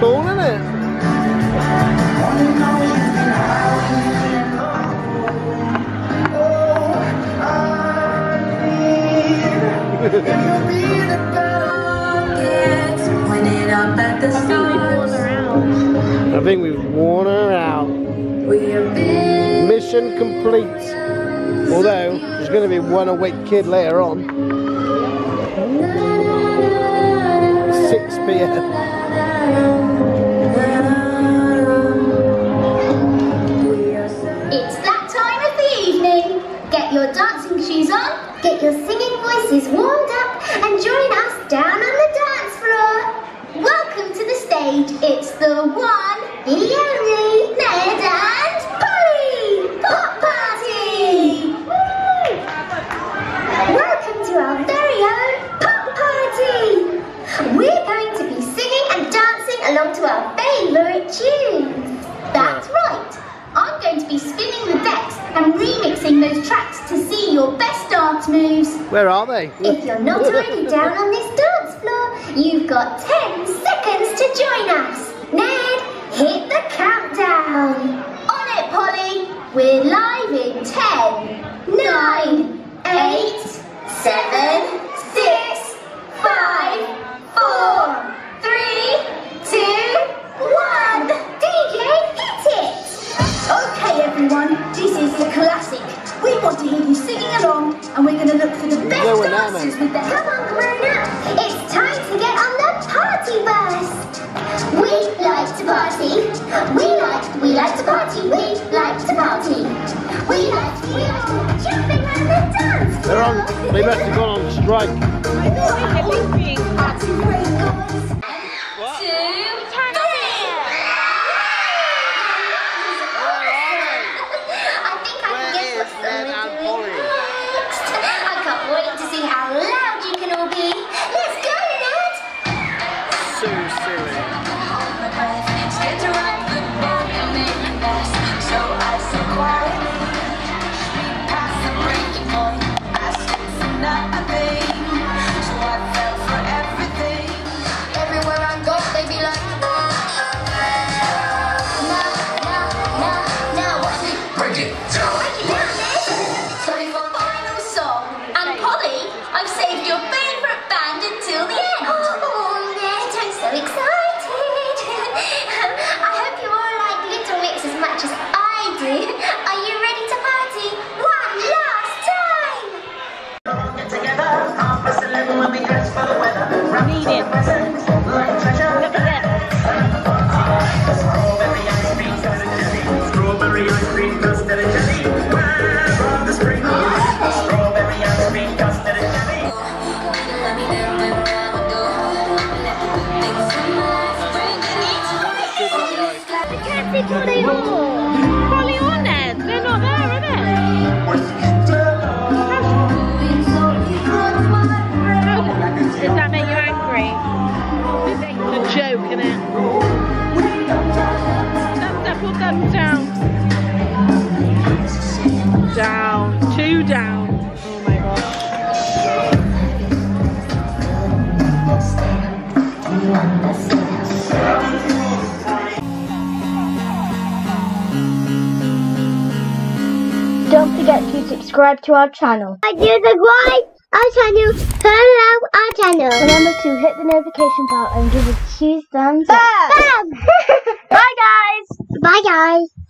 cool, isn't it? I think we've worn her out. Mission complete. Although, there's going to be one awake kid later on. 6 p.m. tunes. That's right. I'm going to be spinning the decks and remixing those tracks to see your best dance moves. Where are they? If you're not already down on this dance floor, you've got 10 seconds to join us. Ned, everyone, this is the classic. We want to hear you singing along, and we're going to look for the best dancers with the. Come on, grown up. It's time to get on the party bus. We like to party. We like, we like to party. We like to party. We like, we like jumping around the dance They're on. They must have gone on strike. Party breakers. What's it? Break it. Break it down, Ned. Time for final song. And Polly, I've saved your favourite band until the end. Oh, Ned, I'm so excited. I hope you all like Little Mix as much as I do. Down? Down. Two down. Forget to subscribe to our channel. And you subscribe our channel, turn follow our channel. Remember to hit the notification bell and give us two thumbs up. Bye guys. Bye guys.